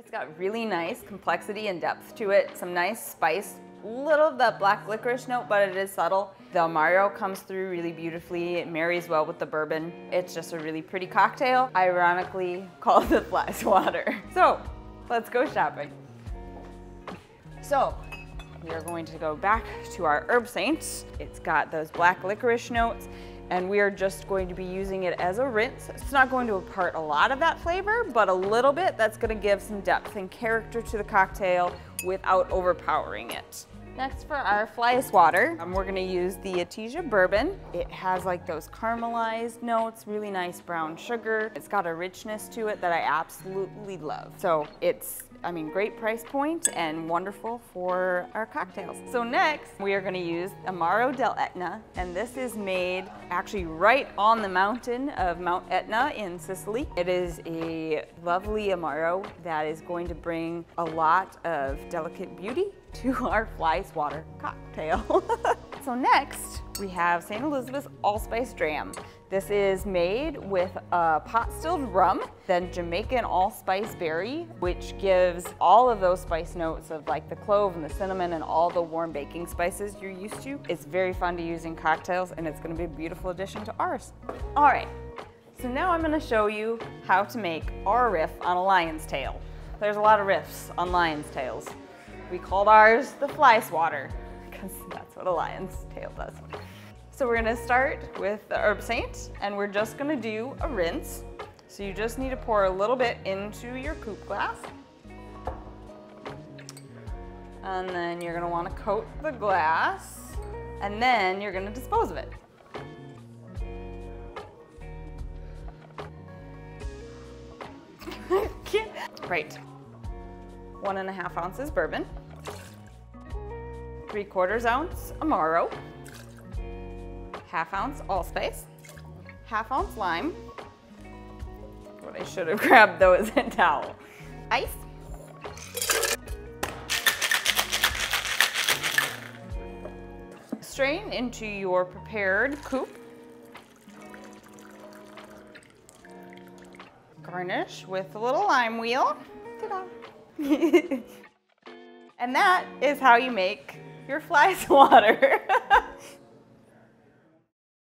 It's got really nice complexity and depth to it, some nice spice, little of that black licorice note, but it is subtle. The Amaro comes through really beautifully. It marries well with the bourbon. It's just a really pretty cocktail, ironically called the Flies Water. So let's go shopping. So we are going to go back to our Herbsaints. It's got those black licorice notes and we are just going to be using it as a rinse. It's not going to impart a lot of that flavor, but a little bit that's gonna give some depth and character to the cocktail without overpowering it. Next for our fly swatter, um, we're gonna use the Etesia bourbon. It has like those caramelized notes, really nice brown sugar. It's got a richness to it that I absolutely love. So it's I mean, great price point and wonderful for our cocktails. So next, we are gonna use Amaro del Etna, and this is made actually right on the mountain of Mount Etna in Sicily. It is a lovely Amaro that is going to bring a lot of delicate beauty to our fly swatter cocktail. so next, we have St. Elizabeth's Allspice Dram. This is made with a pot stilled rum, then Jamaican allspice berry, which gives all of those spice notes of like the clove and the cinnamon and all the warm baking spices you're used to. It's very fun to use in cocktails and it's gonna be a beautiful addition to ours. All right, so now I'm gonna show you how to make our riff on a lion's tail. There's a lot of riffs on lion's tails. We called ours the fly swatter because that's what a lion's tail does. So we're gonna start with the Herbsaint and we're just gonna do a rinse. So you just need to pour a little bit into your coupe glass. And then you're gonna wanna coat the glass and then you're gonna dispose of it. right. One and a half ounces bourbon, three quarters ounce Amaro, half ounce allspice, half ounce lime. What I should have grabbed though is a towel. Ice. Strain into your prepared coupe. Garnish with a little lime wheel. and that is how you make your fly water.